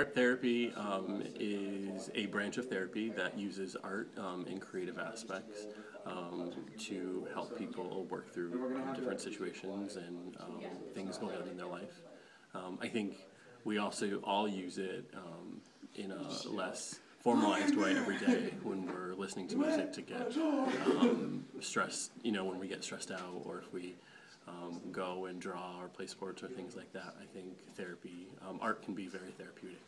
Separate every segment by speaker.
Speaker 1: Art therapy um, is a branch of therapy that uses art um, in creative aspects um, to help people work through different situations and um, things going on in their life. Um, I think we also all use it um, in a less formalized way every day when we're listening to music to get stressed, you know, when we get stressed out or if we um, go and draw or play sports or things like that. I think therapy, um, art can be very therapeutic.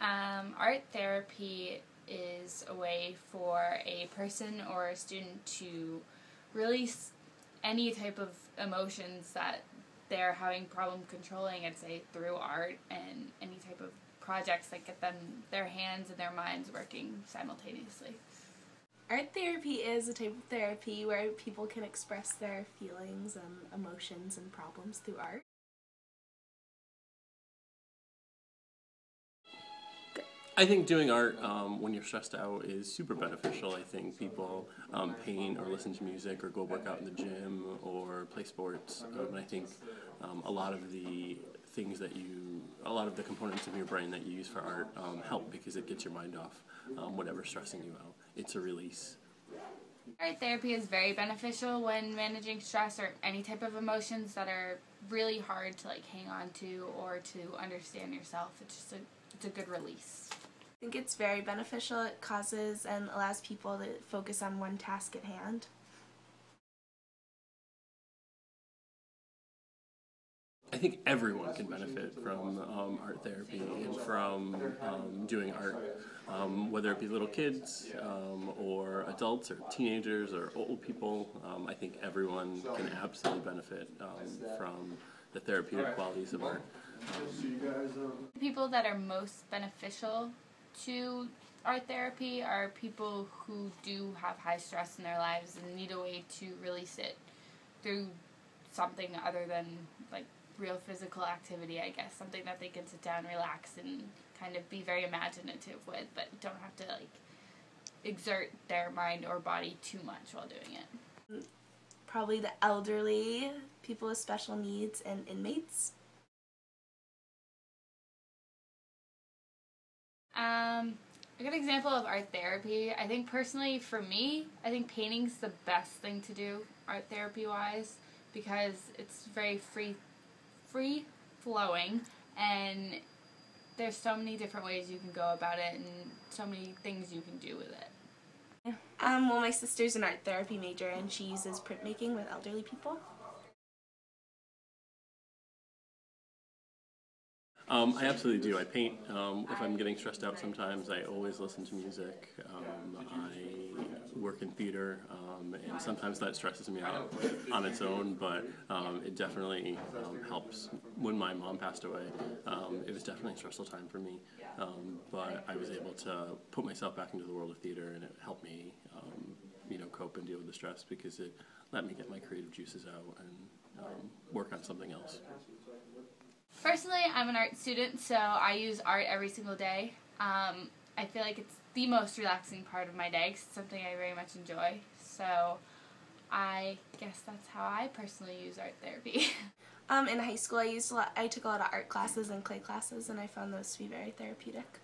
Speaker 2: Um, art therapy is a way for a person or a student to release any type of emotions that they're having problem controlling, I'd say, through art and any type of projects that get them their hands and their minds working simultaneously.
Speaker 3: Art therapy is a type of therapy where people can express their feelings and emotions and problems through art.
Speaker 1: I think doing art um, when you're stressed out is super beneficial. I think people um, paint or listen to music or go work out in the gym or play sports. Um, and I think um, a lot of the things that you, a lot of the components of your brain that you use for art um, help because it gets your mind off um, whatever's stressing you out it's a release.
Speaker 2: Art therapy is very beneficial when managing stress or any type of emotions that are really hard to like hang on to or to understand yourself. It's just a it's a good release.
Speaker 3: I think it's very beneficial. It causes and allows people to focus on one task at hand.
Speaker 1: I think everyone can benefit from um, art therapy and from um, doing art, um, whether it be little kids um, or adults or teenagers or old people. Um, I think everyone can absolutely benefit um, from the therapeutic qualities of art.
Speaker 2: The people that are most beneficial to art therapy are people who do have high stress in their lives and need a way to release it through something other than like real physical activity, I guess, something that they can sit down, relax, and kind of be very imaginative with, but don't have to like exert their mind or body too much while doing it.
Speaker 3: Probably the elderly, people with special needs, and inmates.
Speaker 2: Um, a good example of art therapy, I think personally for me, I think painting's the best thing to do art therapy wise because it's very free free flowing and there's so many different ways you can go about it and so many things you can do with it.
Speaker 3: Um, well, my sister's an art therapy major and she uses printmaking with elderly people.
Speaker 1: Um, I absolutely do. I paint. Um, if I'm getting stressed out sometimes, I always listen to music. Um, I work in theater, um, and sometimes that stresses me out on its own, but um, it definitely um, helps. When my mom passed away, it was definitely a stressful time for me, but I was able to put myself back into the world of theater, and it helped me, you know, cope and deal with the stress because it let me get my creative juices out and work on something else.
Speaker 2: Personally, I'm an art student, so I use art every single day. Um, I feel like it's the most relaxing part of my day because it's something I very much enjoy. So I guess that's how I personally use art therapy.
Speaker 3: um, in high school, I used a lot, I took a lot of art classes and clay classes, and I found those to be very therapeutic.